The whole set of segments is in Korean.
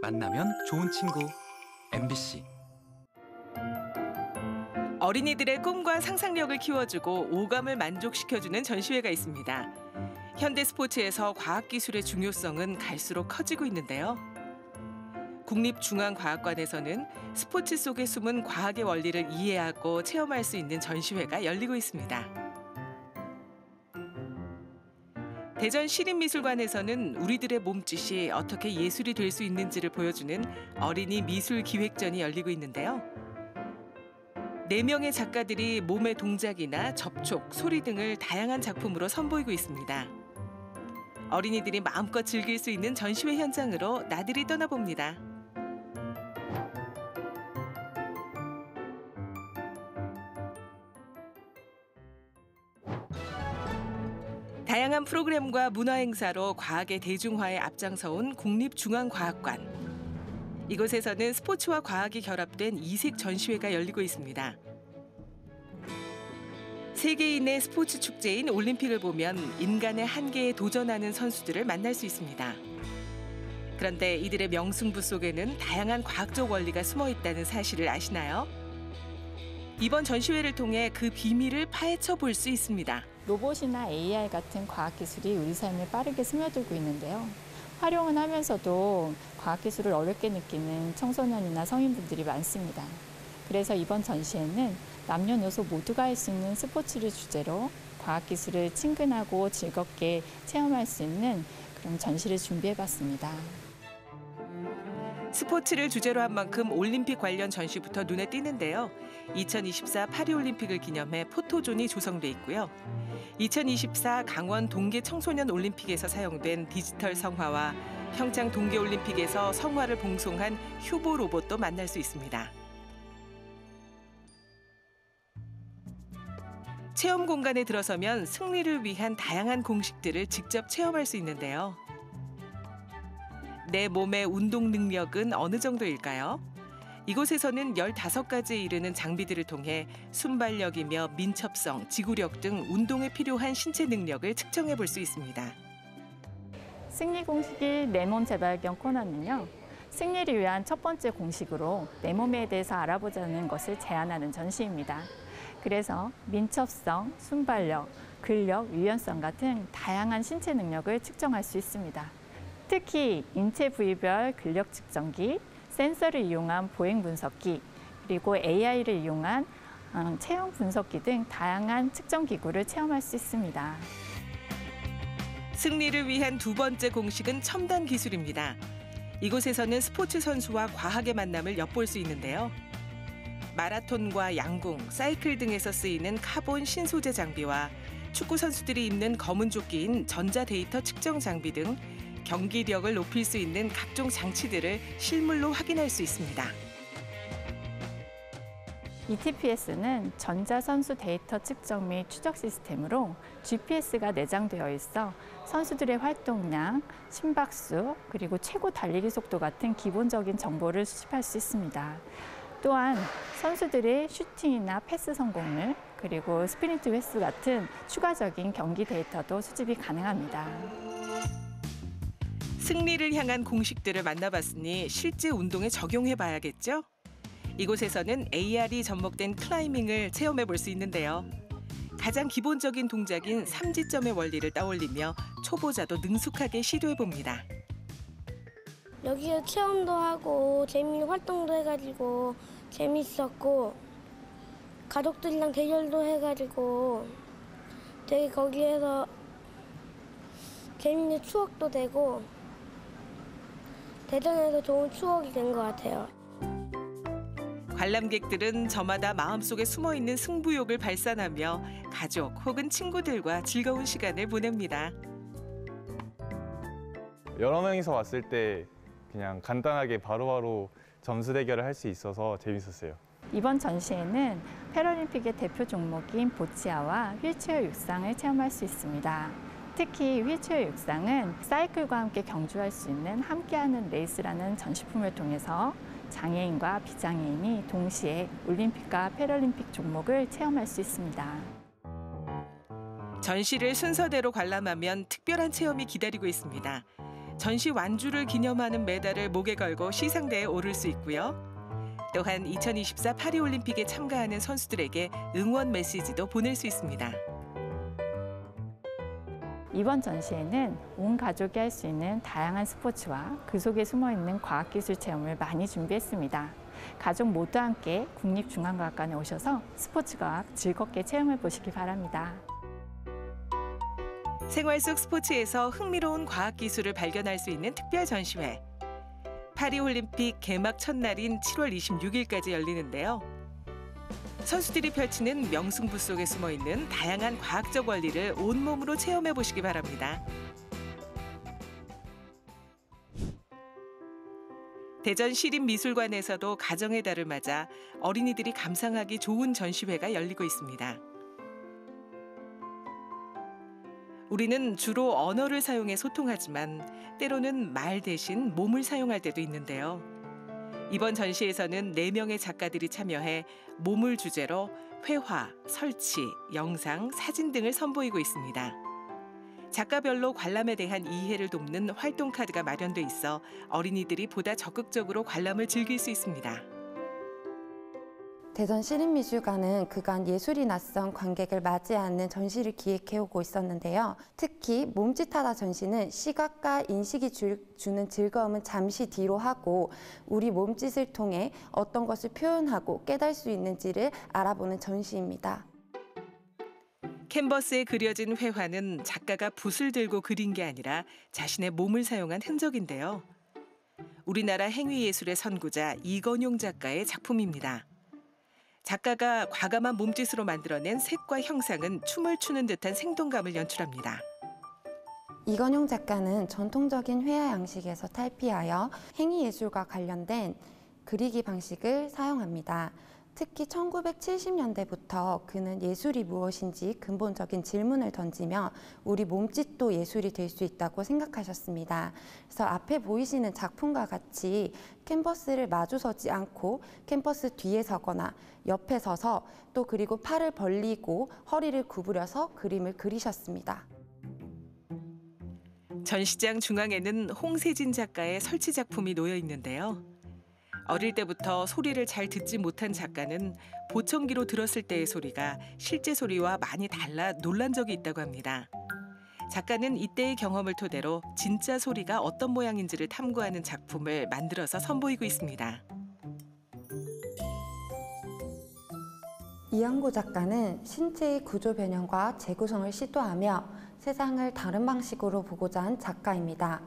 만나면 좋은 친구 MBC 어린이들의 꿈과 상상력을 키워주고 오감을 만족시켜주는 전시회가 있습니다. 현대 스포츠에서 과학기술의 중요성은 갈수록 커지고 있는데요. 국립중앙과학관에서는 스포츠 속에 숨은 과학의 원리를 이해하고 체험할 수 있는 전시회가 열리고 있습니다. 대전 시립미술관에서는 우리들의 몸짓이 어떻게 예술이 될 수 있는지를 보여주는 어린이 미술 기획전이 열리고 있는데요. 네 명의 작가들이 몸의 동작이나 접촉, 소리 등을 다양한 작품으로 선보이고 있습니다. 어린이들이 마음껏 즐길 수 있는 전시회 현장으로 나들이 떠나봅니다. 프로그램과 문화 행사로 과학의 대중화에 앞장서온 국립중앙과학관. 이곳에서는 스포츠와 과학이 결합된 이색 전시회가 열리고 있습니다. 세계인의 스포츠 축제인 올림픽을 보면 인간의 한계에 도전하는 선수들을 만날 수 있습니다. 그런데 이들의 명승부 속에는 다양한 과학적 원리가 숨어 있다는 사실을 아시나요? 이번 전시회를 통해 그 비밀을 파헤쳐 볼 수 있습니다. 로봇이나 AR 같은 과학기술이 우리 삶에 빠르게 스며들고 있는데요. 활용은 하면서도 과학기술을 어렵게 느끼는 청소년이나 성인분들이 많습니다. 그래서 이번 전시회는 남녀노소 모두가 할 수 있는 스포츠를 주제로 과학기술을 친근하고 즐겁게 체험할 수 있는 그런 전시를 준비해봤습니다. 스포츠를 주제로 한 만큼 올림픽 관련 전시부터 눈에 띄는데요. 2024 파리올림픽을 기념해 포토존이 조성돼 있고요. 2024 강원 동계 청소년 올림픽에서 사용된 디지털 성화와 평창 동계 올림픽에서 성화를 봉송한 휴보 로봇도 만날 수 있습니다. 체험 공간에 들어서면 승리를 위한 다양한 공식들을 직접 체험할 수 있는데요. 내 몸의 운동 능력은 어느 정도일까요? 이곳에서는 15가지에 이르는 장비들을 통해 순발력이며 민첩성, 지구력 등 운동에 필요한 신체 능력을 측정해 볼 수 있습니다. 승리 공식이 내 몸 재발견 코너는요. 승리를 위한 첫 번째 공식으로 내 몸에 대해서 알아보자는 것을 제안하는 전시입니다. 그래서 민첩성, 순발력, 근력, 유연성 같은 다양한 신체 능력을 측정할 수 있습니다. 특히 인체 부위별 근력 측정기, 센서를 이용한 보행 분석기, 그리고 AI를 이용한 어, 체형 분석기 등 다양한 측정 기구를 체험할 수 있습니다. 승리를 위한 두 번째 공식은 첨단 기술입니다. 이곳에서는 스포츠 선수와 과학의 만남을 엿볼 수 있는데요. 마라톤과 양궁, 사이클 등에서 쓰이는 카본 신소재 장비와 축구 선수들이 입는 검은 조끼인 전자 데이터 측정 장비 등 경기력을 높일 수 있는 각종 장치들을 실물로 확인할 수 있습니다. ETPS는 전자선수 데이터 측정 및 추적 시스템으로 GPS가 내장되어 있어 선수들의 활동량, 심박수, 그리고 최고 달리기 속도 같은 기본적인 정보를 수집할 수 있습니다. 또한 선수들의 슈팅이나 패스 성공률, 그리고 스프린트 횟수 같은 추가적인 경기 데이터도 수집이 가능합니다. 승리를 향한 공식들을 만나봤으니 실제 운동에 적용해 봐야겠죠? 이곳에서는 AR이 접목된 클라이밍을 체험해 볼 수 있는데요. 가장 기본적인 동작인 삼지점의 원리를 떠올리며 초보자도 능숙하게 시도해 봅니다. 여기에 체험도 하고 재미있는 활동도 해가지고 재밌었고 가족들이랑 대결도 해가지고 되게 거기에서 재밌는 추억도 되고 대전에서 좋은 추억이 된 것 같아요. 관람객들은 저마다 마음속에 숨어 있는 승부욕을 발산하며 가족 혹은 친구들과 즐거운 시간을 보냅니다. 여러 명이서 왔을 때 그냥 간단하게 바로바로 점수 대결을 할 수 있어서 재밌었어요. 이번 전시회는 패럴림픽의 대표 종목인 보치아와 휠체어 육상을 체험할 수 있습니다. 특히 휠체어 육상은 사이클과 함께 경주할 수 있는 함께하는 레이스라는 전시품을 통해서 장애인과 비장애인이 동시에 올림픽과 패럴림픽 종목을 체험할 수 있습니다. 전시를 순서대로 관람하면 특별한 체험이 기다리고 있습니다. 전시 완주를 기념하는 메달을 목에 걸고 시상대에 오를 수 있고요. 또한 2024 파리올림픽에 참가하는 선수들에게 응원 메시지도 보낼 수 있습니다. 이번 전시회는 온 가족이 할 수 있는 다양한 스포츠와 그 속에 숨어 있는 과학기술 체험을 많이 준비했습니다. 가족 모두 함께 국립중앙과학관에 오셔서 스포츠과학 즐겁게 체험해 보시기 바랍니다. 생활 속 스포츠에서 흥미로운 과학 기술을 발견할 수 있는 특별 전시회. 파리올림픽 개막 첫날인 7월 26일까지 열리는데요. 선수들이 펼치는 명승부 속에 숨어 있는 다양한 과학적 원리를 온몸으로 체험해 보시기 바랍니다. 대전 시립미술관에서도 가정의 달을 맞아 어린이들이 감상하기 좋은 전시회가 열리고 있습니다. 우리는 주로 언어를 사용해 소통하지만 때로는 말 대신 몸을 사용할 때도 있는데요. 이번 전시에서는 네명의 작가들이 참여해 몸을 주제로 회화, 설치, 영상, 사진 등을 선보이고 있습니다. 작가별로 관람에 대한 이해를 돕는 활동 카드가 마련돼 있어 어린이들이 보다 적극적으로 관람을 즐길 수 있습니다. 대전 시립미술관은 그간 예술이 낯선 관객을 맞이하는 전시를 기획해오고 있었는데요. 특히 몸짓하다 전시는 시각과 인식이 줄- 주는 즐거움은 잠시 뒤로 하고 우리 몸짓을 통해 어떤 것을 표현하고 깨달을 수 있는지를 알아보는 전시입니다. 캔버스에 그려진 회화는 작가가 붓을 들고 그린 게 아니라 자신의 몸을 사용한 흔적인데요. 우리나라 행위예술의 선구자 이건용 작가의 작품입니다. 작가가 과감한 몸짓으로 만들어낸 색과 형상은 춤을 추는 듯한 생동감을 연출합니다. 이건용 작가는 전통적인 회화 양식에서 탈피하여 행위 예술과 관련된 그리기 방식을 사용합니다. 특히 1970년대부터 그는 예술이 무엇인지 근본적인 질문을 던지며 우리 몸짓도 예술이 될 수 있다고 생각하셨습니다. 그래서 앞에 보이시는 작품과 같이 캔버스를 마주 서지 않고 캔버스 뒤에 서거나 옆에 서서 또 그리고 팔을 벌리고 허리를 구부려서 그림을 그리셨습니다. 전시장 중앙에는 홍세진 작가의 설치 작품이 놓여 있는데요. 어릴 때부터 소리를 잘 듣지 못한 작가는 보청기로 들었을 때의 소리가 실제 소리와 많이 달라 놀란 적이 있다고 합니다. 작가는 이때의 경험을 토대로 진짜 소리가 어떤 모양인지를 탐구하는 작품을 만들어서 선보이고 있습니다. 이양구 작가는 신체의 구조 변형과 재구성을 시도하며 세상을 다른 방식으로 보고자 한 작가입니다.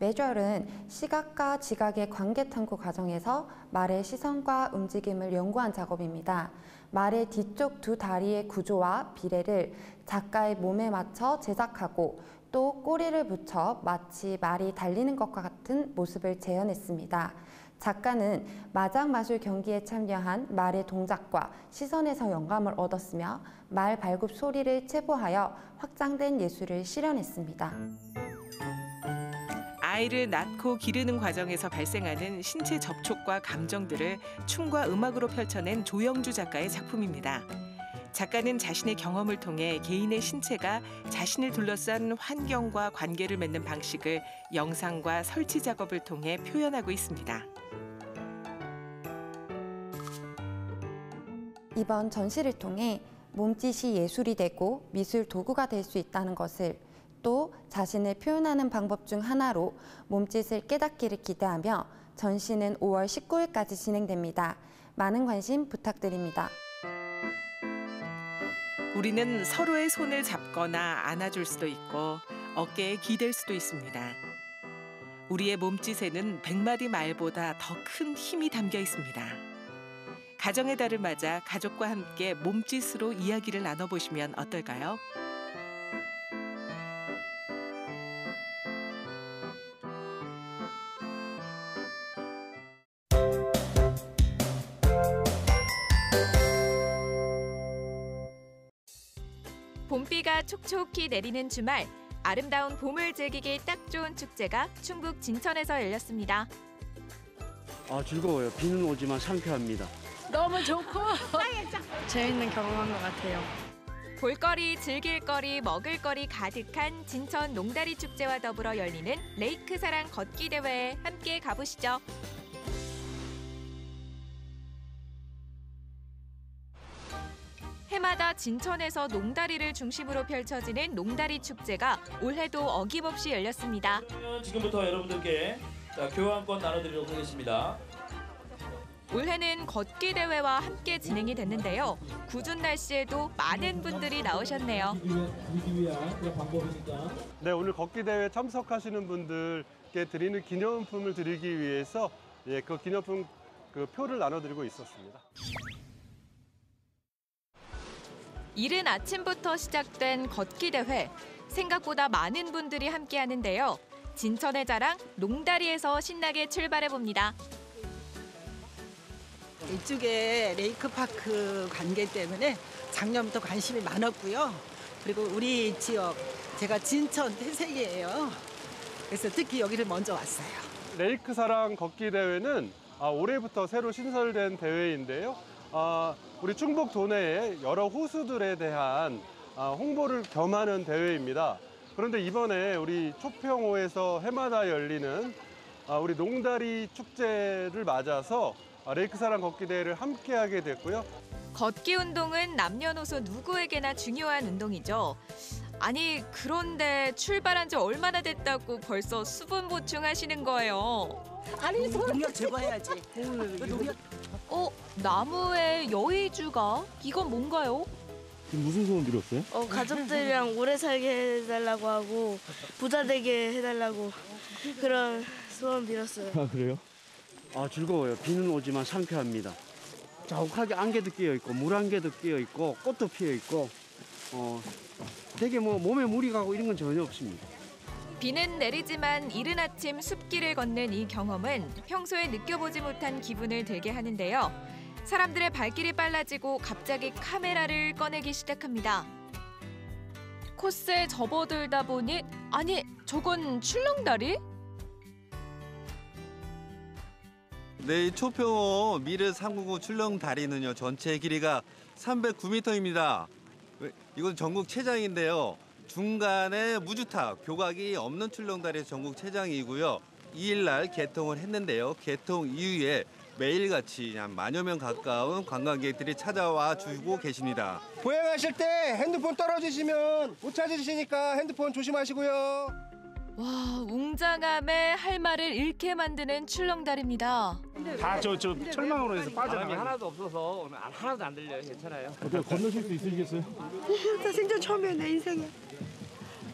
매절은 시각과 지각의 관계 탐구 과정에서 말의 시선과 움직임을 연구한 작업입니다. 말의 뒤쪽 두 다리의 구조와 비례를 작가의 몸에 맞춰 제작하고 또 꼬리를 붙여 마치 말이 달리는 것과 같은 모습을 재현했습니다. 작가는 마장 마술 경기에 참여한 말의 동작과 시선에서 영감을 얻었으며 말 발굽 소리를 체부하여 확장된 예술을 실현했습니다. 아이를 낳고 기르는 과정에서 발생하는 신체 접촉과 감정들을 춤과 음악으로 펼쳐낸 조영주 작가의 작품입니다. 작가는 자신의 경험을 통해 개인의 신체가 자신을 둘러싼 환경과 관계를 맺는 방식을 영상과 설치 작업을 통해 표현하고 있습니다. 이번 전시를 통해 몸짓이 예술이 되고 미술 도구가 될 수 있다는 것을 또 자신을 표현하는 방법 중 하나로 몸짓을 깨닫기를 기대하며 전시는 5월 19일까지 진행됩니다. 많은 관심 부탁드립니다. 우리는 서로의 손을 잡거나 안아줄 수도 있고 어깨에 기댈 수도 있습니다. 우리의 몸짓에는 백마디 말보다 더 큰 힘이 담겨 있습니다. 가정의 달을 맞아 가족과 함께 몸짓으로 이야기를 나눠보시면 어떨까요? 촉촉히 내리는 주말 아름다운 봄을 즐기기 딱 좋은 축제가 충북 진천에서 열렸습니다. 아 즐거워요. 비는 오지만 상쾌합니다. 너무 좋고 재밌는 경험한 것 같아요. 볼거리, 즐길거리, 먹을거리 가득한 진천 농다리 축제와 더불어 열리는 레이크 사랑 걷기 대회에 함께 가보시죠. 해마다 진천에서 농다리를 중심으로 펼쳐지는 농다리 축제가 올해도 어김없이 열렸습니다. 그러면 지금부터 여러분들께 자, 교환권 나눠드리도록 하겠습니다. 올해는 걷기 대회와 함께 진행이 됐는데요. 궂은 날씨에도 많은 분들이 나오셨네요. 네, 오늘 걷기 대회 참석하시는 분들께 드리는 기념품을 드리기 위해서 예, 그 기념품 그 표를 나눠드리고 있었습니다. 이른 아침부터 시작된 걷기 대회. 생각보다 많은 분들이 함께 하는데요. 진천의 자랑 농다리에서 신나게 출발해 봅니다. 이쪽에 레이크파크 관계 때문에 작년부터 관심이 많았고요. 그리고 우리 지역, 제가 진천 태색이에요. 그래서 특히 여기를 먼저 왔어요. 레이크 사랑 걷기 대회는 아, 올해부터 새로 신설된 대회인데요. 아, 우리 충북 도내의 여러 호수들에 대한 아, 홍보를 겸하는 대회입니다. 그런데 이번에 우리 초평호에서 해마다 열리는 아, 우리 농다리 축제를 맞아서 아, 레이크 사랑 걷기 대회를 함께하게 됐고요. 걷기 운동은 남녀노소 누구에게나 중요한 운동이죠. 아니 그런데 출발한 지 얼마나 됐다고 벌써 수분 보충하시는 거예요. 아니, 농약 제거해야지. 농약 어 나무에 여의주가 이건 뭔가요? 무슨 소원 드렸어요? 어, 가족들이랑 오래 살게 해달라고 하고 부자 되게 해달라고 그런 소원 빌었어요. 아 그래요? 아 즐거워요. 비는 오지만 상쾌합니다. 자욱하게 안개도 끼어 있고 물 안개도 끼어 있고 꽃도 피어 있고 어 되게 뭐 몸에 무리 가고 이런 건 전혀 없습니다. 비는 내리지만 이른 아침 숲길을 걷는 이 경험은 평소에 느껴보지 못한 기분을 들게 하는데요. 사람들의 발길이 빨라지고 갑자기 카메라를 꺼내기 시작합니다. 코스에 접어들다 보니 아니 저건 출렁다리? 네, 이 초평호 미르 399 출렁 다리는요 전체 길이가 309m입니다. 이건 전국 최장인데요. 중간에 무주탑, 교각이 없는 출렁다리 전국 최장이고요. 2일날 개통을 했는데요. 개통 이후에 매일같이 한 만여 명 가까운 관광객들이 찾아와 주고 계십니다. 보행하실 때 핸드폰 떨어지시면 못 찾으시니까 핸드폰 조심하시고요. 와 웅장함에 할 말을 잃게 만드는 출렁다리입니다. 다 저 저 철망으로 해서 바람이 빠져나가요. 하나도 없어서 오늘 안- 하나도 안 들려요. 괜찮아요. 어떻게 건너실 수 있으시겠어요? 나 생전 처음이에요 내 인생에.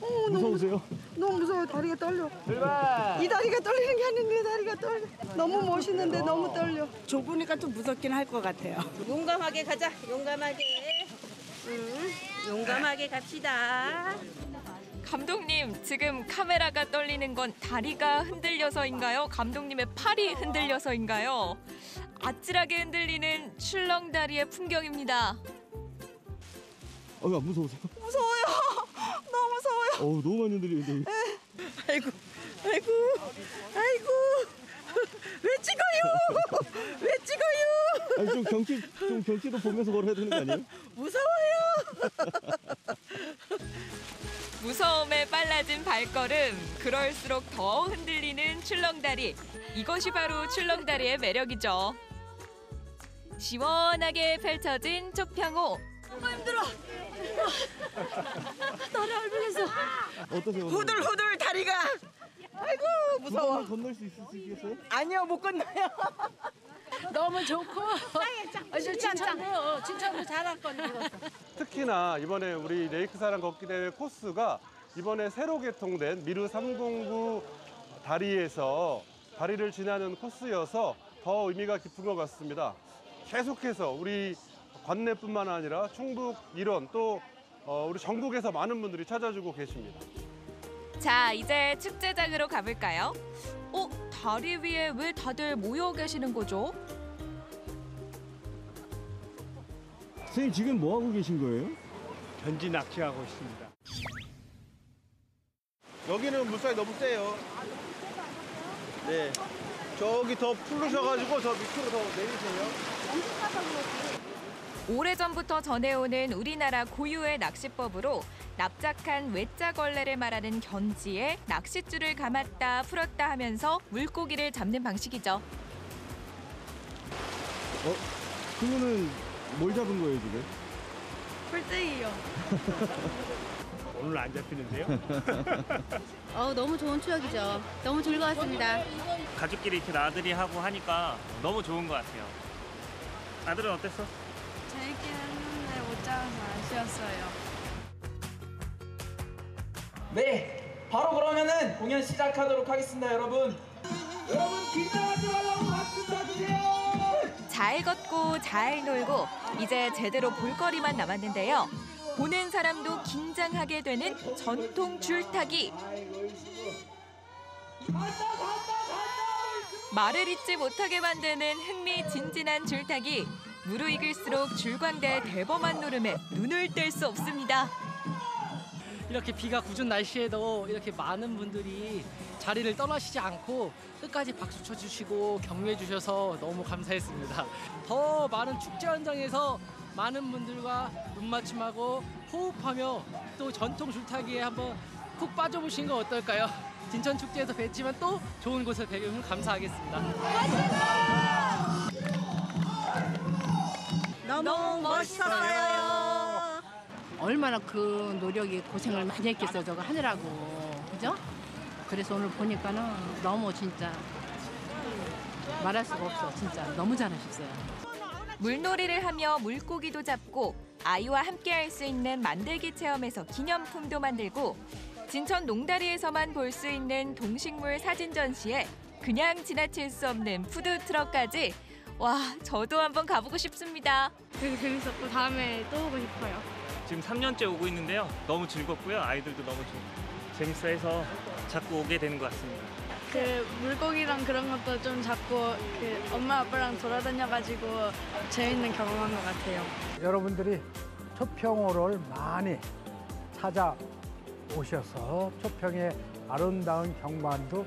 어, 너무 무서우세요? 너무 무서워요 다리가 떨려. 출발! 이 다리가 떨리는 게 아닌데 다리가 떨려. 너무 멋있는데 너무 떨려. 좁으니까 좀 무섭긴 할 것 같아요. 용감하게 가자. 용감하게. 응, 용감하게 갑시다. 감독님, 지금 카메라가 떨리는 건 다리가 흔들려서인가요? 감독님의 팔이 흔들려서인가요? 아찔하게 흔들리는 출렁다리의 풍경입니다. 어, 안 무서우세요? 무서워요. 너무 무서워요. 어우 너무 많이 흔들리는데. 아이고 아이고 아이고 왜 찍어요? 왜 찍어요? 아니 좀 경치 좀 경치도 보면서 걸어야 되는 거 아니에요? 무서워요. 무서움에 빨라진 발걸음, 그럴수록 더 흔들리는 출렁다리. 이것이 바로 출렁다리의 매력이죠. 시원하게 펼쳐진 초평호. 너무 힘들어. 다리 얼굴에서 어떠세요? 후들후들 다리가. 아이고 무서워. 건널 수 있으시겠어요? 아니요 못 건너요. 너무 좋고. 진짜로 진짜로 잘할 건데. 특히나 이번에 우리 레이크 사랑 걷기 대회 코스가 이번에 새로 개통된 미르 309 다리에서 다리를 지나는 코스여서 더 의미가 깊은 것 같습니다. 계속해서 우리 관내뿐만 아니라 충북 일원 또 어, 우리 전국에서 많은 분들이 찾아주고 계십니다. 자, 이제 축제장으로 가볼까요? 어, 다리 위에 왜 다들 모여 계시는 거죠? 선생님 지금 뭐 하고 계신 거예요? 현지 낚시하고 있습니다. 여기는 물살이 너무 세요. 네. 저기 더 풀르셔가지고 저 밑으로 더 내리세요. 오래전부터 전해오는 우리나라 고유의 낚시법으로 납작한 외자걸레를 말하는 견지에 낚싯줄을 감았다 풀었다 하면서 물고기를 잡는 방식이죠. 어? 그거는 뭘 잡은 거예요 지금? 뿔떼기요. 오늘 안 잡히는데요? 어, 너무 좋은 추억이죠. 너무 즐거웠습니다. 가족끼리 이렇게 나들이 하고 하니까 너무 좋은 것 같아요. 아들은 어땠어? 재밌긴 했는데 못 잡아서 아쉬웠어요. 네, 바로 그러면은 공연 시작하도록 하겠습니다, 여러분. 여러분 긴장하지 말라고 박수 쳐주세요. 잘 걷고 잘 놀고 이제 제대로 볼거리만 남았는데요. 보는 사람도 긴장하게 되는 전통 줄타기. 말을 잇지 못하게 만드는 흥미진진한 줄타기. 무르익을수록 줄광대 대범한 노름에 눈을 뗄 수 없습니다. 이렇게 비가 궂은 날씨에도 이렇게 많은 분들이 자리를 떠나시지 않고 끝까지 박수 쳐주시고 격려해 주셔서 너무 감사했습니다. 더 많은 축제 현장에서 많은 분들과 눈맞춤하고 호흡하며 또 전통 줄타기에 한번 푹 빠져보시는 건 어떨까요? 진천 축제에서 뵀지만 또 좋은 곳에 뵈면 감사하겠습니다. 너무 멋있었어요. 얼마나 그 노력이 고생을 많이 했겠어요. 저거 하느라고. 그죠? 그래서 오늘 보니까는 너무 진짜 말할 수가 없어. 진짜 너무 잘하셨어요. 물놀이를 하며 물고기도 잡고 아이와 함께 할 수 있는 만들기 체험에서 기념품도 만들고 진천 농다리에서만 볼 수 있는 동식물 사진 전시에 그냥 지나칠 수 없는 푸드 트럭까지 와 저도 한번 가보고 싶습니다. 되게 재밌었고 다음에 또 오고 싶어요. 지금 3년째 오고 있는데요. 너무 즐겁고요. 아이들도 너무 좀 재밌어 해서 자꾸 오게 되는 것 같습니다. 그 물고기랑 그런 것도 좀 잡고 그 엄마 아빠랑 돌아다녀가지고 재밌는 경험한 것 같아요. 여러분들이 초평호를 많이 찾아오셔서 초평의 아름다운 경관도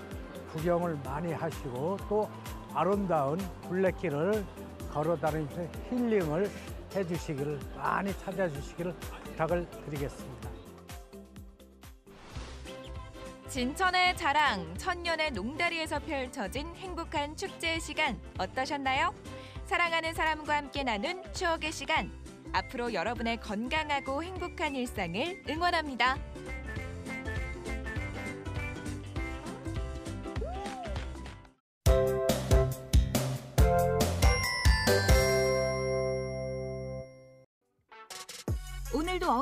구경을 많이 하시고 또 아름다운 둘레길을 걸어 다니면서 힐링을 해주시기를 많이 찾아주시기를 부탁을 드리겠습니다. 진천의 자랑 천년의 농다리에서 펼쳐진 행복한 축제의 시간 어떠셨나요? 사랑하는 사람과 함께 나눈 추억의 시간 앞으로 여러분의 건강하고 행복한 일상을 응원합니다.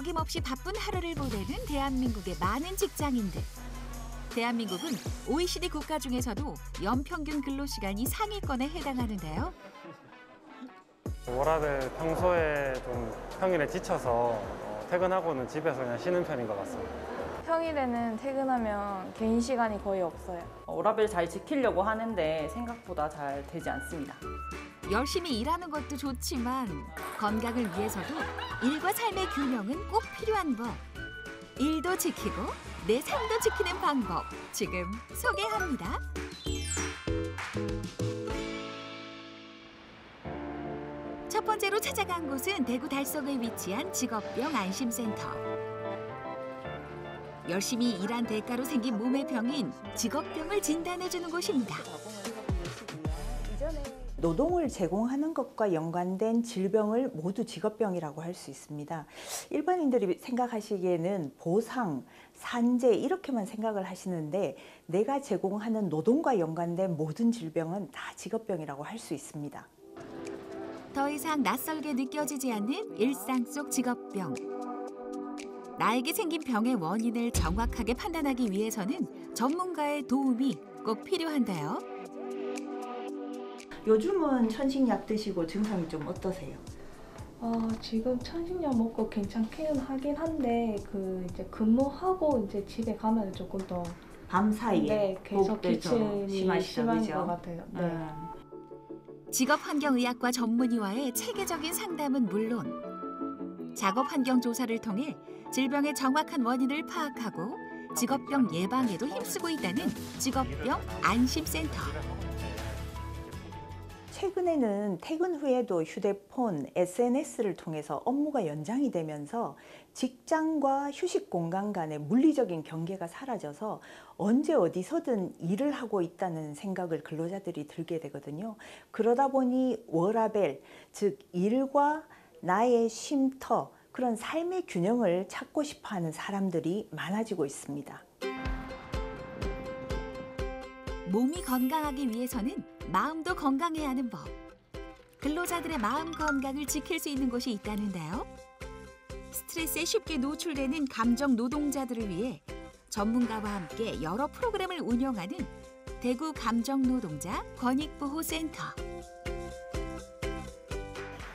어김없이 바쁜 하루를 보내는 대한민국의 많은 직장인들. 대한민국은 OECD 국가 중에서도 연평균 근로시간이 상위권에 해당하는데요. 워라벨 평소에 좀 평일에 지쳐서 어, 퇴근하고는 집에서 그냥 쉬는 편인 것 같습니다. 평일에는 퇴근하면 개인 시간이 거의 없어요. 워라벨 잘 지키려고 하는데 생각보다 잘 되지 않습니다. 열심히 일하는 것도 좋지만 건강을 위해서도 일과 삶의 균형은 꼭 필요한 법. 일도 지키고 내 삶도 지키는 방법 지금 소개합니다. 첫 번째로 찾아간 곳은 대구 달성에 위치한 직업병 안심센터. 열심히 일한 대가로 생긴 몸의 병인 직업병을 진단해주는 곳입니다. 노동을 제공하는 것과 연관된 질병을 모두 직업병이라고 할 수 있습니다. 일반인들이 생각하시기에는 보상, 산재 이렇게만 생각을 하시는데 내가 제공하는 노동과 연관된 모든 질병은 다 직업병이라고 할 수 있습니다. 더 이상 낯설게 느껴지지 않는 일상 속 직업병. 나에게 생긴 병의 원인을 정확하게 판단하기 위해서는 전문가의 도움이 꼭 필요한데요. 요즘은 천식약 드시고 증상이 좀 어떠세요? 아, 지금 천식약 먹고 괜찮기는 하긴 한데 그 이제 근무하고 이제 집에 가면 조금 더 밤 사이에 네, 계속 기침이 심하시죠, 심한 그죠? 것 같아요. 네. 음. 직업환경의학과 전문의와의 체계적인 상담은 물론 작업 환경 조사를 통해 질병의 정확한 원인을 파악하고 직업병 예방에도 힘쓰고 있다는 직업병 안심센터. 최근에는 퇴근 후에도 휴대폰, SNS를 통해서 업무가 연장이 되면서 직장과 휴식 공간 간의 물리적인 경계가 사라져서 언제 어디서든 일을 하고 있다는 생각을 근로자들이 들게 되거든요. 그러다 보니 워라벨, 즉 일과 나의 쉼터, 그런 삶의 균형을 찾고 싶어 하는 사람들이 많아지고 있습니다. 몸이 건강하기 위해서는 마음도 건강해야 하는 법. 근로자들의 마음 건강을 지킬 수 있는 곳이 있다는데요. 스트레스에 쉽게 노출되는 감정 노동자들을 위해 전문가와 함께 여러 프로그램을 운영하는 대구 감정 노동자 권익보호센터.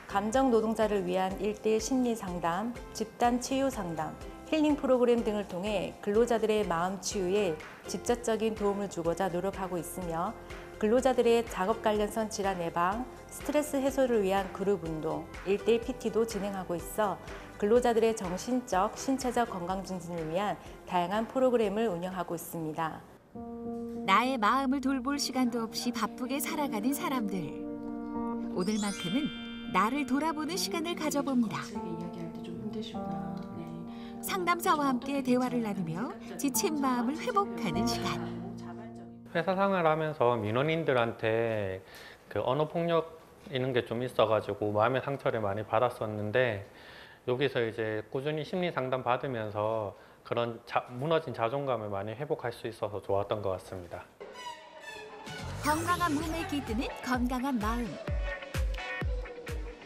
감정 노동자를 위한 일대일 심리 상담, 집단 치유 상담, 힐링 프로그램 등을 통해 근로자들의 마음 치유에 직접적인 도움을 주고자 노력하고 있으며 근로자들의 작업 관련성 질환 예방, 스트레스 해소를 위한 그룹 운동, 일대일 PT도 진행하고 있어 근로자들의 정신적, 신체적 건강 증진을 위한 다양한 프로그램을 운영하고 있습니다. 나의 마음을 돌볼 시간도 없이 바쁘게 살아가는 사람들. 오늘만큼은 나를 돌아보는 시간을 가져봅니다. 상담사와 함께 대화를 나누며 지친 마음을 회복하는 시간. 회사 생활하면서 민원인들한테 그 언어 폭력 이런 게좀 있어가지고 마음의 상처를 많이 받았었는데 여기서 이제 꾸준히 심리 상담 받으면서 그런 자, 무너진 자존감을 많이 회복할 수 있어서 좋았던 것 같습니다. 건강한 몸에 깃드는 건강한 마음.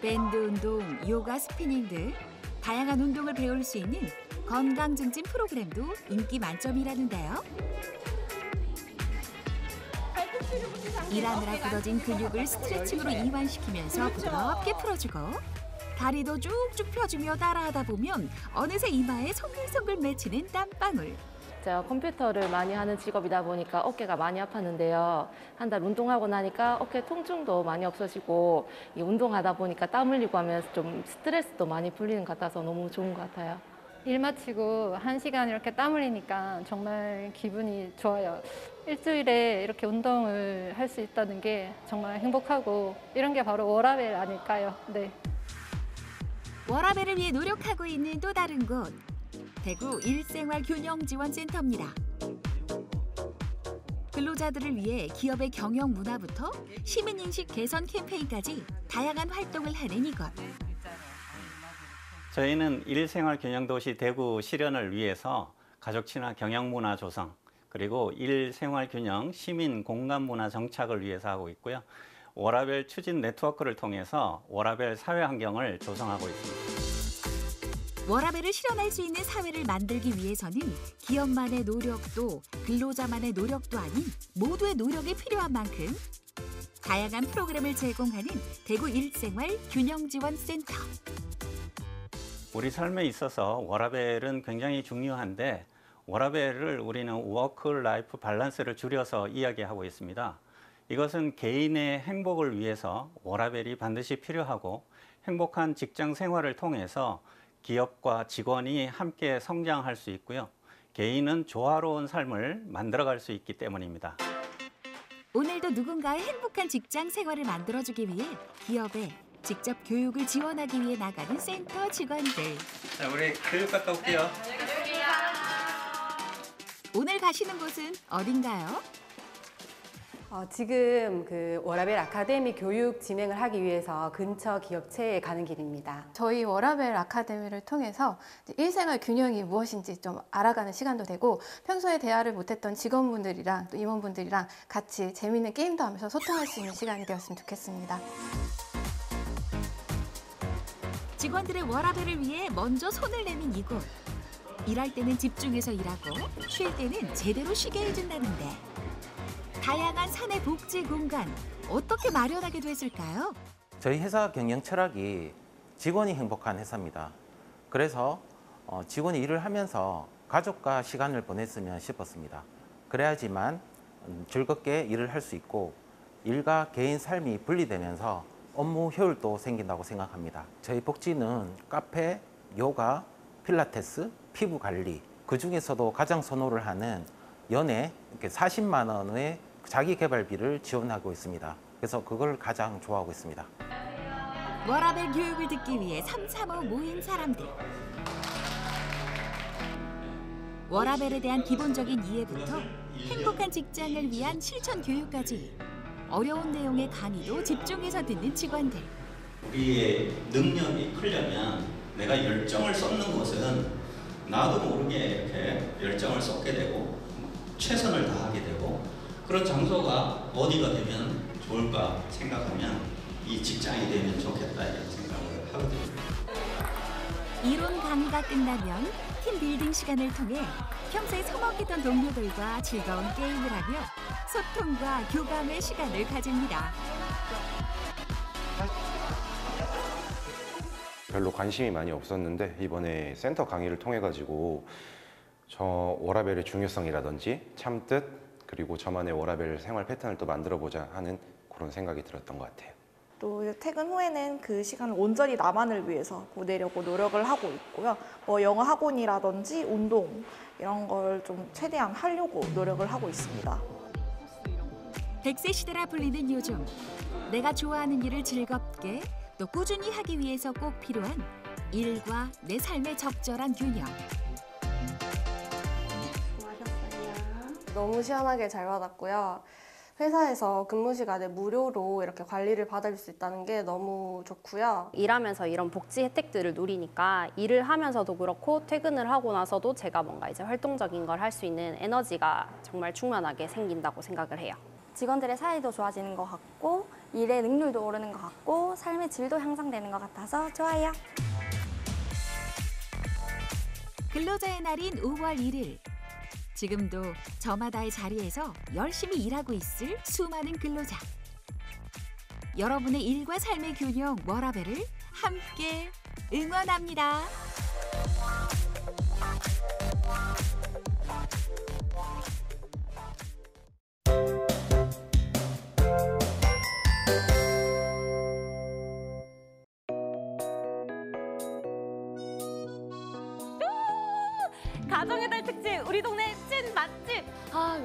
밴드 운동, 요가, 스피닝 등 다양한 운동을 배울 수 있는 건강 증진 프로그램도 인기 만점이라는데요. 일하느라 굳어진 근육을 스트레칭으로 이완시키면서 부드럽게 풀어주고 다리도 쭉쭉 펴주며 따라하다 보면 어느새 이마에 송글송글 맺히는 땀방울. 제가 컴퓨터를 많이 하는 직업이다 보니까 어깨가 많이 아팠는데요. 한 달 운동하고 나니까 어깨 통증도 많이 없어지고 이 운동하다 보니까 땀 흘리고 하면서 좀 스트레스도 많이 풀리는 것 같아서 너무 좋은 것 같아요. 일 마치고 한 시간 이렇게 땀 흘리니까 정말 기분이 좋아요. 일주일에 이렇게 운동을 할 수 있다는 게 정말 행복하고 이런 게 바로 워라벨 아닐까요? 네. 워라벨을 위해 노력하고 있는 또 다른 곳. 대구 일생활 균형 지원 센터입니다. 근로자들을 위해 기업의 경영 문화부터 시민 인식 개선 캠페인까지 다양한 활동을 하는 이곳. 저희는 일생활 균형 도시 대구 실현을 위해서 가족 친화 경영 문화 조성 그리고 일생활균형 시민 공간 문화 정착을 위해서 하고 있고요. 워라벨 추진 네트워크를 통해서 워라벨 사회 환경을 조성하고 있습니다. 워라벨을 실현할 수 있는 사회를 만들기 위해서는 기업만의 노력도 근로자만의 노력도 아닌 모두의 노력이 필요한 만큼 다양한 프로그램을 제공하는 대구 일생활 균형지원센터. 우리 삶에 있어서 워라벨은 굉장히 중요한데 워라벨을 우리는 work life balance를 줄여서 이야기하고 있습니다. 이것은 개인의 행복을 위해서 워라벨이 반드시 필요하고 행복한 직장 생활을 통해서 기업과 직원이 함께 성장할 수 있고요. 개인은 조화로운 삶을 만들어갈 수 있기 때문입니다. 오늘도 누군가의 행복한 직장 생활을 만들어주기 위해 기업에 직접 교육을 지원하기 위해 나가는 센터 직원들. 자, 우리 교육 갔다 올게요. 오늘 가시는 곳은 어딘가요? 어, 지금 그 워라벨 아카데미 교육 진행을 하기 위해서 근처 기업체에 가는 길입니다. 저희 워라벨 아카데미를 통해서 일생활 균형이 무엇인지 좀 알아가는 시간도 되고 평소에 대화를 못했던 직원분들이랑 또 임원분들이랑 같이 재미있는 게임도 하면서 소통할 수 있는 시간이 되었으면 좋겠습니다. 직원들의 워라벨을 위해 먼저 손을 내민 이곳. 일할 때는 집중해서 일하고 쉴 때는 제대로 쉬게 해준다는데 다양한 사내 복지 공간 어떻게 마련하게 됐을까요? 저희 회사 경영 철학이 직원이 행복한 회사입니다. 그래서 어, 직원이 일을 하면서 가족과 시간을 보냈으면 싶었습니다. 그래야지만 음, 즐겁게 일을 할 수 있고 일과 개인 삶이 분리되면서 업무 효율도 생긴다고 생각합니다. 저희 복지는 카페, 요가, 필라테스, 피부 관리 그 중에서도 가장 선호를 하는 연애 이렇게 40만 원의 자기 개발비를 지원하고 있습니다. 그래서 그걸 가장 좋아하고 있습니다. 워라벨 교육을 듣기 위해 삼삼오 모인 사람들. 워라벨에 대한 기본적인 이해부터 행복한 직장을 위한 실천 교육까지 어려운 내용의 강의도 집중해서 듣는 직원들. 우리의 능력이 크려면 내가 열정을 쏟는 것은 나도 모르게 이렇게 열정을 쏟게 되고 최선을 다하게 되고 그런 장소가 어디가 되면 좋을까 생각하면 이 직장이 되면 좋겠다 이런 생각을 하거든요. 이론 강의가 끝나면 팀 빌딩 시간을 통해 평소에 서먹했던 동료들과 즐거운 게임을 하며 소통과 교감의 시간을 가집니다. 별로 관심이 많이 없었는데 이번에 센터 강의를 통해 가지고 저 워라벨의 중요성이라든지 참뜻 그리고 저만의 워라벨 생활 패턴을 또 만들어 보자 하는 그런 생각이 들었던 것 같아요. 또 퇴근 후에는 그 시간을 온전히 나만을 위해서 보내려고 노력을 하고 있고요. 뭐 영어 학원이라든지 운동 이런 걸 좀 최대한 하려고 노력을 하고 있습니다. 백세 시대라 불리는 요즘 내가 좋아하는 일을 즐겁게 또 꾸준히 하기 위해서 꼭 필요한 일과 내 삶의 적절한 균형. 너무 시원하게 잘 받았고요. 회사에서 근무 시간에 무료로 이렇게 관리를 받을 수 있다는 게 너무 좋고요. 일하면서 이런 복지 혜택들을 누리니까 일을 하면서도 그렇고 퇴근을 하고 나서도 제가 뭔가 이제 활동적인 걸 할 수 있는 에너지가 정말 충만하게 생긴다고 생각을 해요. 직원들의 사이도 좋아지는 것 같고 일의 능률도 오르는 것 같고 삶의 질도 향상되는 것 같아서 좋아요. 근로자의 날인 5월 1일. 지금도 저마다의 자리에서 열심히 일하고 있을 수많은 근로자. 여러분의 일과 삶의 균형 워라벨을 함께 응원합니다.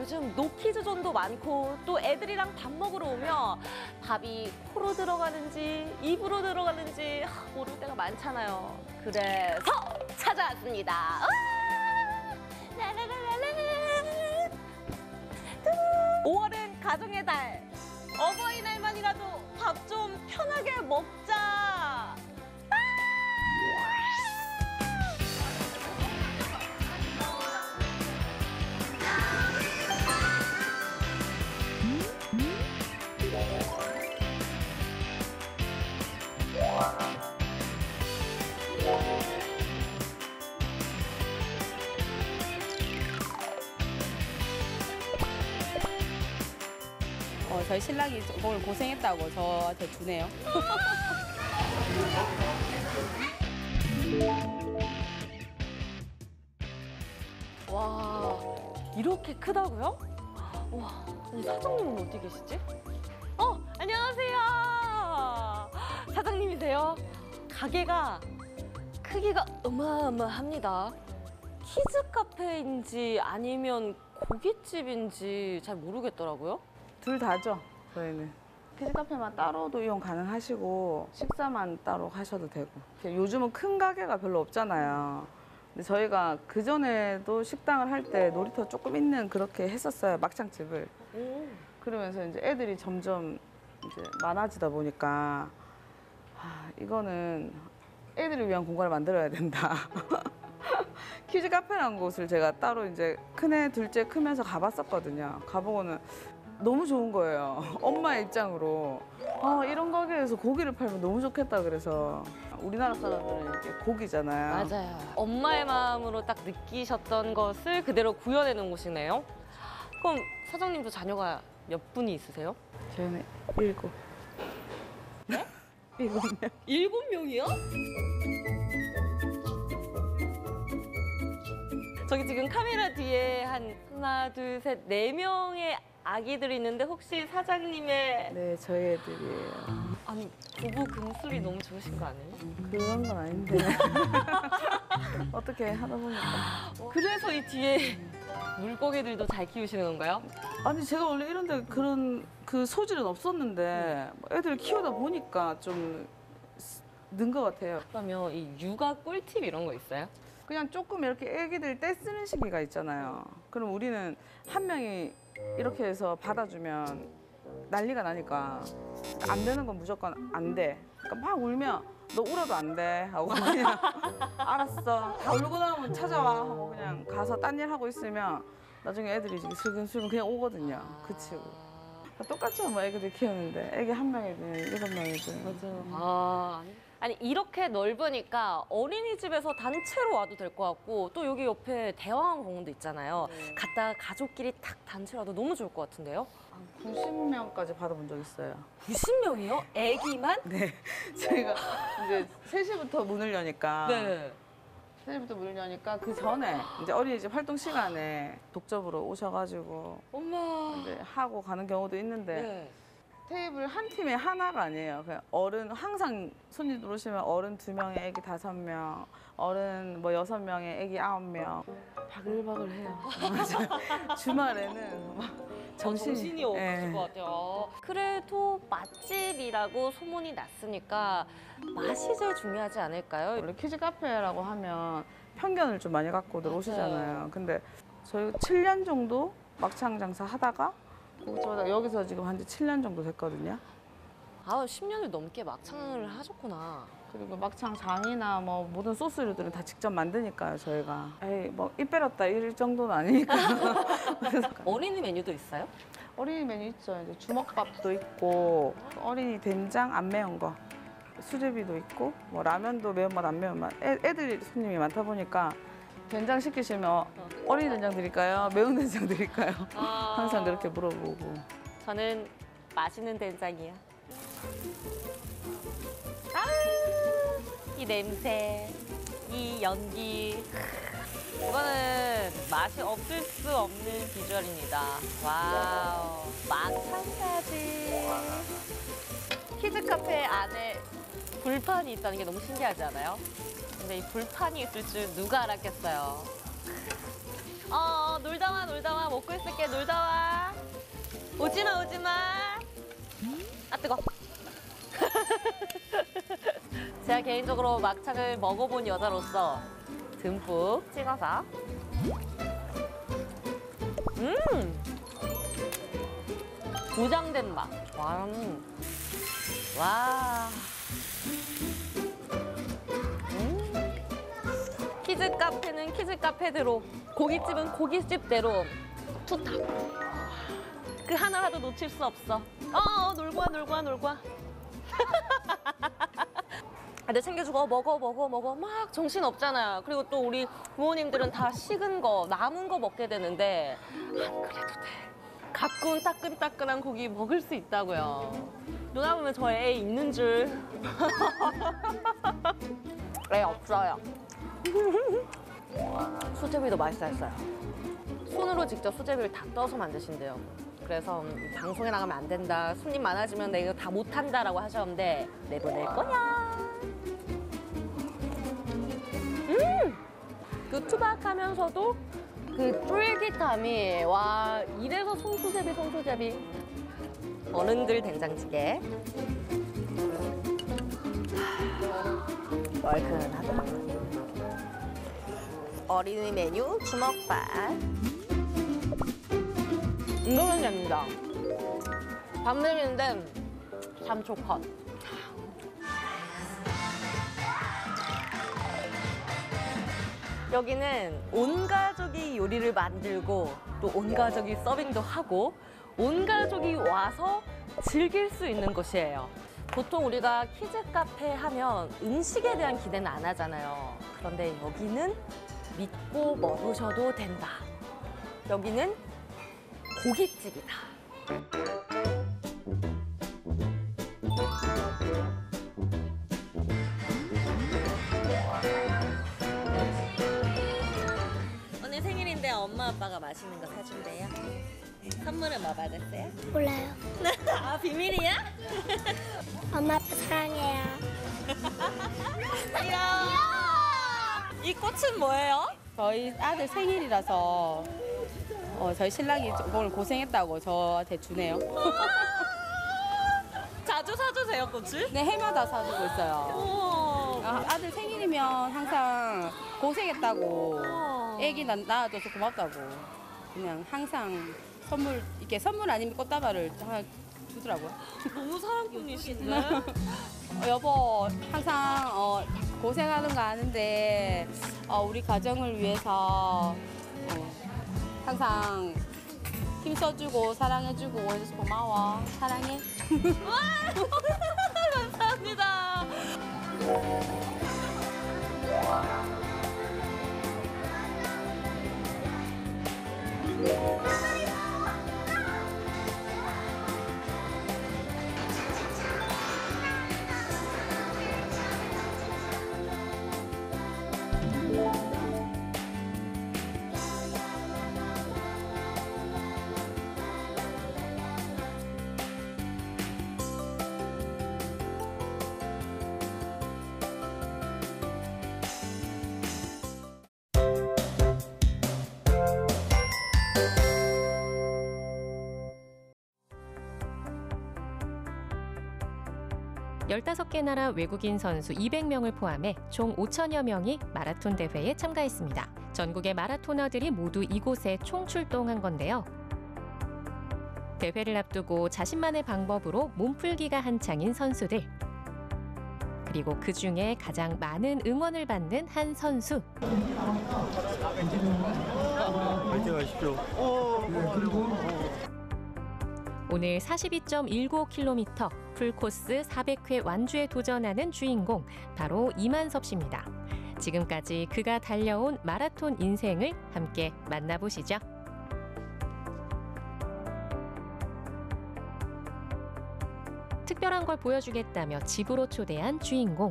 요즘 노키즈존도 많고 또 애들이랑 밥 먹으러 오면 밥이 코로 들어가는지 입으로 들어가는지 하, 모를 때가 많잖아요 그래서 찾아왔습니다 아! 라라라라라라. 5월은 가정의 달 어버이날만이라도 밥 좀 편하게 먹자 저희 신랑이 오늘 고생했다고 저한테 주네요. 와 이렇게 크다고요? 와 사장님은 어디 계시지? 어 안녕하세요 사장님이세요? 가게가 크기가 어마어마합니다. 키즈 카페인지 아니면 고깃집인지 잘 모르겠더라고요. 둘 다죠, 저희는. 키즈 카페만 따로도 이용 가능하시고 식사만 따로 하셔도 되고. 요즘은 큰 가게가 별로 없잖아요. 근데 저희가 그 전에도 식당을 할 때 놀이터 조금 있는 그렇게 했었어요, 막창집을. 그러면서 이제 애들이 점점 이제 많아지다 보니까 아, 이거는 애들을 위한 공간을 만들어야 된다. 키즈 카페라는 곳을 제가 따로 이제 큰애 둘째 크면서 가봤었거든요. 가보고는 너무 좋은 거예요. 엄마의 입장으로 아, 이런 가게에서 고기를 팔면 너무 좋겠다 그래서 우리나라 사람들은 이게 고기잖아요. 맞아요. 엄마의 마음으로 딱 느끼셨던 것을 그대로 구현해 놓은 곳이네요. 그럼 사장님도 자녀가 몇 분이 있으세요? 저희는 일곱. 네? 일곱 명. 일곱 명이요? 저기 지금 카메라 뒤에 한 하나, 둘, 셋, 네 명의 아기들이 있는데 혹시 사장님의 네, 저희 애들이에요. 아니 부부 금슬이 너무 좋으신 거 아니에요? 그런 건 아닌데. 어떻게 하다 보니까. 그래서 이 뒤에 물고기들도 잘 키우시는 건가요? 아니 제가 원래 이런데 그런 그 소질은 없었는데 뭐 애들 키우다 보니까 좀 는 것 같아요. 그러면 이 육아 꿀팁 이런 거 있어요? 그냥 조금 이렇게 애기들 떼 쓰는 시기가 있잖아요. 그럼 우리는 한 명이 이렇게 해서 받아주면 난리가 나니까 안 되는 건 무조건 안 돼. 그러니까 막 울면 너 울어도 안 돼 하고 그냥 알았어 다 울고 나오면 찾아와 하고 그냥 가서 딴 일 하고 있으면 나중에 애들이 슬금슬금 그냥 오거든요. 그치고. 똑같죠 뭐 애기들 키우는데 애기 한 명이든 일곱 명이든 맞아요. 아, 아니 이렇게 넓으니까 어린이집에서 단체로 와도 될 것 같고 또 여기 옆에 대왕 공원도 있잖아요. 갔다가 가족끼리 탁 단체로 와도 너무 좋을 것 같은데요? 90명까지 받아본 적 있어요. 90명이요? 애기만? 네. 저희가 이제 3시부터 문을 여니까. 네. 3시부터 문을 여니까 그 전에 이제 어린이집 활동 시간에 독점으로 오셔가지고 엄마. 이제 하고 가는 경우도 있는데 네. 테이블 한 팀에 하나가 아니에요. 그냥 어른 항상 손님 들어오시면 어른 두 명에 애기 다섯 명, 어른 뭐 여섯 명에 애기 아홉 명. 바글바글 해요. 맞아요. 주말에는 막 정신이, 정신이 없을 예. 것 같아요. 그래도 맛집이라고 소문이 났으니까 맛이 제일 중요하지 않을까요? 원래 키즈 카페라고 하면 편견을 좀 많이 갖고 들어오시잖아요. 근데 저희 7년 정도 막창 장사 하다가 저 여기서 지금 한 지 7년 정도 됐거든요. 아, 10년을 넘게 막창을 하셨구나. 그리고 막창 장이나 뭐 모든 소스류들은 다 직접 만드니까요, 저희가. 에이, 뭐입 빼렸다 이럴 정도는 아니니까. 어린이 메뉴도 있어요? 어린이 메뉴 있죠. 이제 주먹밥도 있고 어린이 된장 안 매운 거. 수제비도 있고 뭐 라면도 매운맛 안 매운맛. 애, 애들 손님이 많다 보니까 된장 시키시면 어린이 된장 드릴까요? 매운 된장 드릴까요? 아. 항상 그렇게 물어보고. 저는 맛있는 된장이요. 아, 이 냄새, 이 연기. 이거는 맛이 없을 수 없는 비주얼입니다. 와우, 막창까지. 키즈 카페 안에 불판이 있다는 게 너무 신기하지 않아요? 근데 이 불판이 있을 줄 누가 알았겠어요. 어, 놀다 와, 놀다 와. 먹고 있을게, 놀다 와. 오지 마, 오지 마. 아, 뜨거. 제가 개인적으로 막창을 먹어본 여자로서 듬뿍 찍어서. 음! 보장된 맛. 와. 음. 와. 키즈 카페는 키즈 카페대로, 고깃집은 고깃집대로 투톱. 그 하나라도 놓칠 수 없어. 어, 어 놀고 와, 놀고 와, 놀고 와. 근데 챙겨주고 어, 먹어, 먹어, 먹어. 막 정신 없잖아요. 그리고 또 우리 부모님들은 다 식은 거, 남은 거 먹게 되는데 안 그래도 돼. 가끔 따끈따끈한 고기 먹을 수 있다고요. 누나 보면 저 애 있는 줄. 애 없어요. 수제비도 맛있어했어요. 손으로 직접 수제비를 다 떠서 만드신대요. 그래서 음, 방송에 나가면 안 된다. 손님 많아지면 내가 다 못한다라고 하셨는데 내보낼 거냐? 음! 그 투박하면서도 그 쫄깃함이 와 이래서 송수제비 송수제비 어른들 된장찌개 하, 얼큰하다 어린이 메뉴 주먹밥 이거는 됩니다 밥 내리는데 참초 컷 여기는 온 가족이 요리를 만들고 또 온 가족이 서빙도 하고 온 가족이 와서 즐길 수 있는 곳이에요. 보통 우리가 키즈 카페 하면 음식에 대한 기대는 안 하잖아요. 그런데 여기는 믿고 먹으셔도 된다. 여기는 고깃집이다. 오늘 생일인데 엄마 아빠가 맛있는 거 사준대요. 선물은 뭐 받았어요? 몰라요. 아 비밀이야? 엄마 아빠 사랑해요. 이 꽃은 뭐예요? 저희 아들 생일이라서 어, 저희 신랑이 오늘 고생했다고 저한테 주네요. 자주 사주세요, 꽃을? 네, 해마다 사주고 있어요. 아, 아들 생일이면 항상 고생했다고, 애기 낳- 낳아줘서 고맙다고. 그냥 항상 선물, 이렇게 선물 아니면 꽃다발을 주더라고요. 너무 사랑꾼이신데? 네. 어, 여보, 항상 어, 고생하는 거 아는데 어, 우리 가정을 위해서 어, 항상 힘써주고 사랑해주고 원해서 고마워. 사랑해. 감사합니다. Bye. 15개 나라 외국인 선수 200명을 포함해 총 5천여 명이 마라톤 대회에 참가했습니다. 전국의 마라토너들이 모두 이곳에 총출동한 건데요. 대회를 앞두고 자신만의 방법으로 몸풀기가 한창인 선수들. 그리고 그 중에 가장 많은 응원을 받는 한 선수. 파이팅하십시오. 오늘 42.19km 풀코스 400회 완주에 도전하는 주인공 바로 이만섭 씨입니다. 지금까지 그가 달려온 마라톤 인생을 함께 만나보시죠. 특별한 걸 보여주겠다며 집으로 초대한 주인공.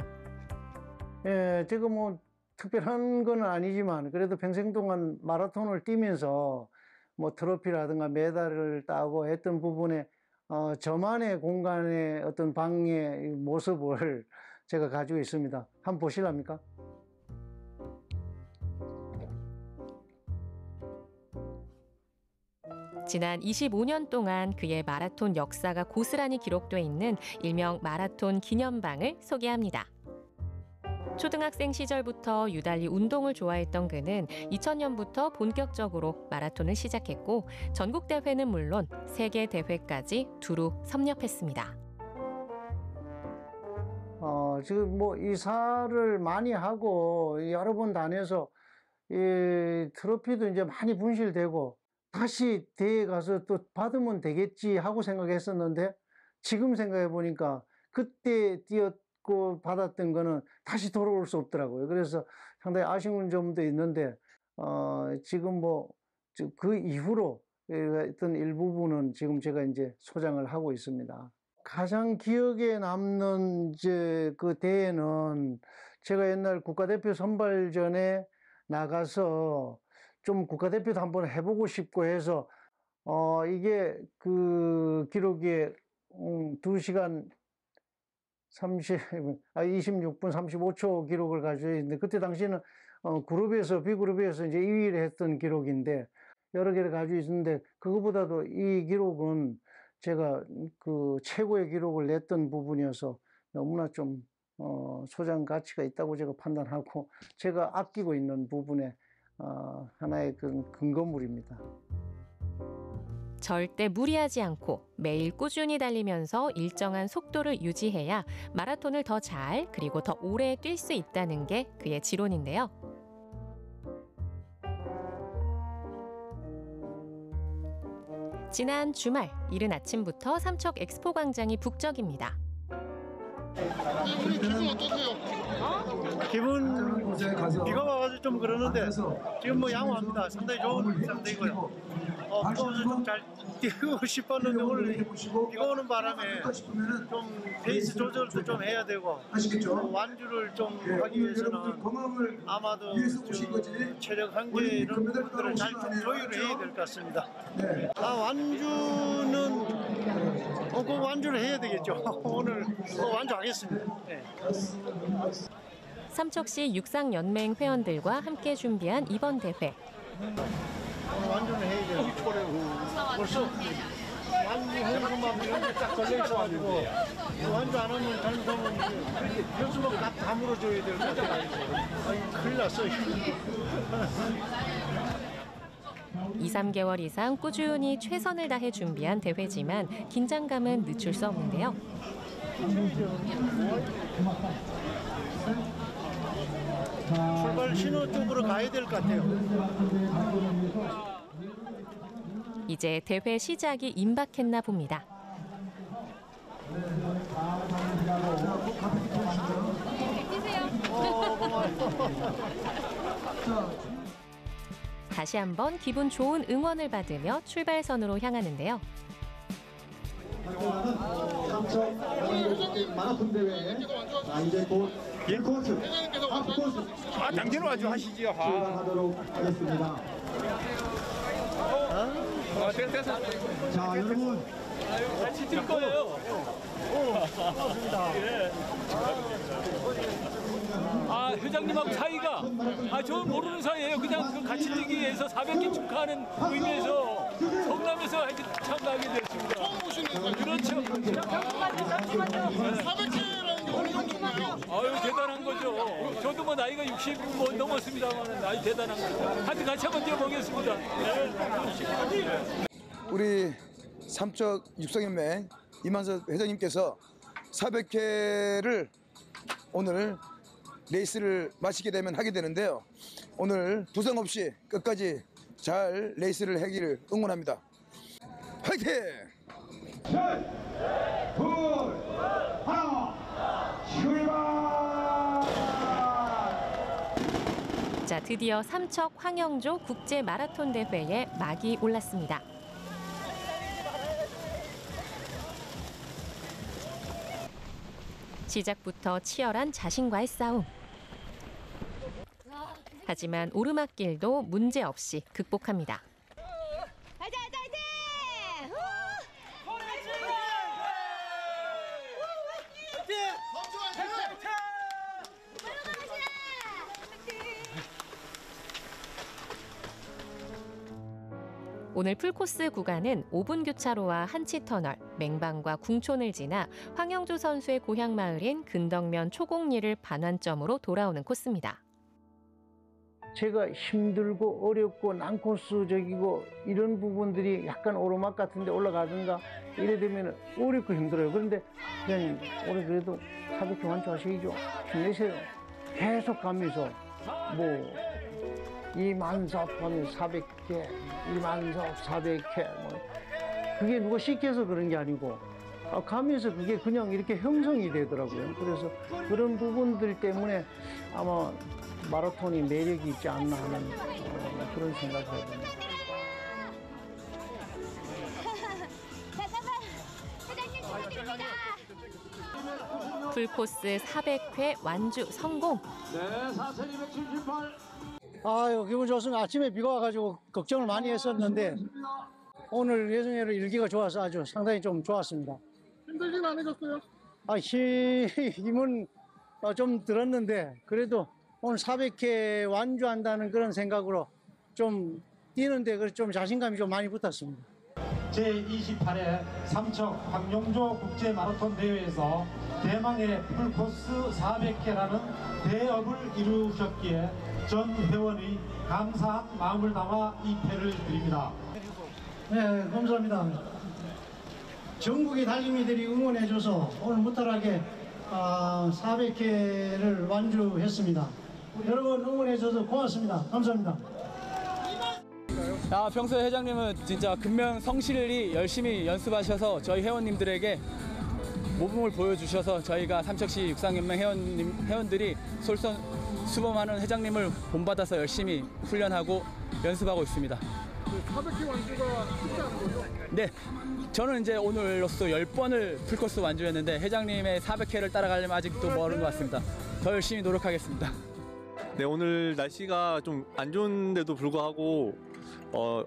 예, 제가 뭐 특별한 건 아니지만 그래도 평생 동안 마라톤을 뛰면서 뭐 트로피라든가 메달을 따고 했던 부분에 어, 저만의 공간의 어떤 방의 모습을 제가 가지고 있습니다. 한번 보실랍니까? 지난 25년 동안 그의 마라톤 역사가 고스란히 기록돼 있는 일명 마라톤 기념방을 소개합니다. 초등학생 시절부터 유달리 운동을 좋아했던 그는 2000년부터 본격적으로 마라톤을 시작했고 전국 대회는 물론 세계 대회까지 두루 섭렵했습니다. 어, 지금 뭐 이사를 많이 하고 여러 번 다녀서 이 트로피도 이제 많이 분실되고 다시 대회 가서 또 받으면 되겠지 하고 생각했었는데 지금 생각해 보니까 그때 뛰었 고 받았던 거는 다시 돌아올 수 없더라고요. 그래서 상당히 아쉬운 점도 있는데 어, 지금 뭐 그 이후로 어떤 일부분은 지금 제가 이제 소장을 하고 있습니다. 가장 기억에 남는 이제 그 대회는 제가 옛날 국가대표 선발전에 나가서 좀 국가대표도 한번 해보고 싶고 해서 어 이게 그 기록이 음, 2시간 30, 아, 26분 35초 기록을 가지고 있는데 그때 당시에는 어, 그룹에서 B그룹에서 이제 2위를 했던 기록인데 여러 개를 가지고 있었는데 그거보다도 이 기록은 제가 그 최고의 기록을 냈던 부분이어서 너무나 좀 어, 소장 가치가 있다고 제가 판단하고 제가 아끼고 있는 부분에 어, 하나의 그 근거물입니다. 절대 무리하지 않고 매일 꾸준히 달리면서 일정한 속도를 유지해야 마라톤을 더 잘 그리고 더 오래 뛸 수 있다는 게 그의 지론인데요. 지난 주말 이른 아침부터 삼척 엑스포 광장이 북적입니다. 기분 어떠세요? 기분 비가 와가지고 좀 그러는데 지금 뭐 양호합니다. 상당히 좋은 상태이고요. 어, 무거워서 좀잘 뛰고 싶었는데 오늘 비가 오는 바람에 좀 페이스 조절도 좀 해야 되고 어, 완주를 좀 하기 위해서는 아마도 저 체력 한계 이런 부분들을 잘좀 조율을 해야 될 것 같습니다. 아 완주는 어, 그 완주를 해야 되겠죠. 오늘 어, 완주하겠습니다. 네. 삼척시 육상연맹 회원들과 함께 준비한 이번 대회. 완주는 해야 돼요. 벌써 완주하는 이런 게딱 걸려 있어가지고 완주 안 하면 잘못하면 현수막 다, 다 물어줘야 될것 같아요. 아니 큰일 났어요. 2, 3개월 이상 꾸준히 최선을 다해 준비한 대회지만 긴장감은 늦출 수 없는데요. 출발 신호 쪽으로 가야 될 것 같아요. 이제 대회 시작이 임박했나 봅니다. 다시 한번 기분 좋은 응원을 받으며 출발선으로 향하는데요. 마라톤 대회 자 이제 곧 1코스 앞코스 아, 당진으로 아주 하시지요. 아. 시작하도록 하겠습니다 아, 됐어, 됐어. 자 여러분 같이 뛸 거예요. 아 회장님하고 사이가 아 저 모르는 사이예요. 그냥 그 같이 뛰기 위해서 400개 축하하는 의미에서 성남에서 참가하게 됐습니다. 처음 오시는 그렇죠. 잠시만요. 400개라는 게 어느 정도인가요? 아유 대단한 거죠. 저도 뭐 나이가 60 뭐 넘었습니다만 아주 대단한 거죠. 하여튼 같이 한번 뛰어보겠습니다. 네. 우리 삼척 육성연맹 이만섭 회장님께서 400회를 오늘 레이스를 마치게 되면 하게 되는데요. 오늘 부상 없이 끝까지 잘 레이스를 하기를 응원합니다. 화이팅! 자, 드디어 삼척 황영조 국제 마라톤 대회에 막이 올랐습니다. 시작부터 치열한 자신과의 싸움. 하지만 오르막길도 문제 없이 극복합니다. 오늘 풀코스 구간은 5분 교차로와 한치터널, 맹방과 궁촌을 지나 황영조 선수의 고향 마을인 근덕면 초곡리를 반환점으로 돌아오는 코스입니다. 제가 힘들고 어렵고 난코스적이고 이런 부분들이 약간 오르막 같은데 올라가든가 이래 되면 어렵고 힘들어요. 그런데 그냥 올해 그래도 400개 완주하시죠. 힘내세요. 계속 가면서 뭐 이만섭 하면 400개, 이만섭 400개 뭐 그게 누가 시켜서 그런 게 아니고 아, 가면서 그게 그냥 이렇게 형성이 되더라고요. 그래서 그런 부분들 때문에 아마 마라톤이 매력이 있지 않나 하는 어, 그런 생각을 해봅니다. 풀코스 400회 완주 성공. 네 4278 아유 기분 좋습니다. 아침에 비가 와가지고 걱정을 많이 했었는데 오늘 예정외로 일기가 좋아서 아주 상당히 좀 좋았습니다. 힘들진 않으셨어요? 아, 힘- 힘은 어, 좀 들었는데 그래도 오늘 400회 완주한다는 그런 생각으로 좀 뛰는데 그좀 자신감이 좀 많이 붙었습니다. 제28회 삼척 황룡조 국제 마라톤 대회에서 대망의 풀코스 400회라는 대업을 이루셨기에 전 회원의 감사한 마음을 담아 이 패를 드립니다. 네, 감사합니다. 전국의 달리미들이 응원해줘서 오늘 무탈하게 아, 400회를 완주했습니다. 여러분 응원해줘서 고맙습니다. 감사합니다. 아, 평소에 회장님은 진짜 근면 성실히 열심히 연습하셔서 저희 회원님들에게 모범을 보여주셔서 저희가 삼척시 육상연맹 회원님, 회원들이 솔선 수범하는 회장님을 본받아서 열심히 훈련하고 연습하고 있습니다. 400개 완주가 쉽지 않은 거죠? 네, 저는 이제 오늘로써 10번을 풀코스 완주했는데 회장님의 400회를 따라가려면 아직도 멀은 것 같습니다. 더 열심히 노력하겠습니다. 네 오늘 날씨가 좀 안 좋은데도 불구하고 어,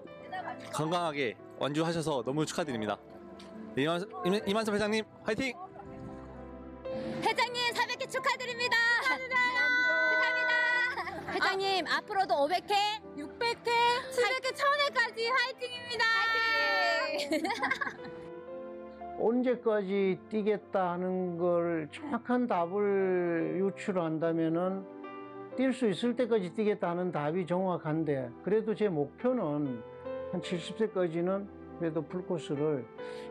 건강하게 완주하셔서 너무 축하드립니다. 네, 이만, 이만- 이만섭 회장님 화이팅! 회장님 400회 축하드립니다. 축하합니다. 회장님 앞으로도 500회, 600회, 400회, 700회, 1000회까지 화이팅입니다. 언제까지 뛰겠다 하는 걸 정확한 답을 유출한다면은 뛸 수 있을 때까지 뛰겠다 하는 답이 정확한데 그래도 제 목표는 한 70세까지는 그래도 풀코스를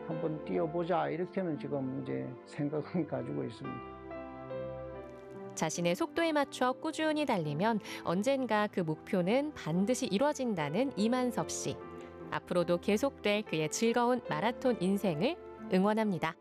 한번 뛰어보자 이렇게는 지금 이제 생각은 가지고 있습니다. 자신의 속도에 맞춰 꾸준히 달리면 언젠가 그 목표는 반드시 이뤄진다는 이만섭 씨. 앞으로도 계속될 그의 즐거운 마라톤 인생을 응원합니다.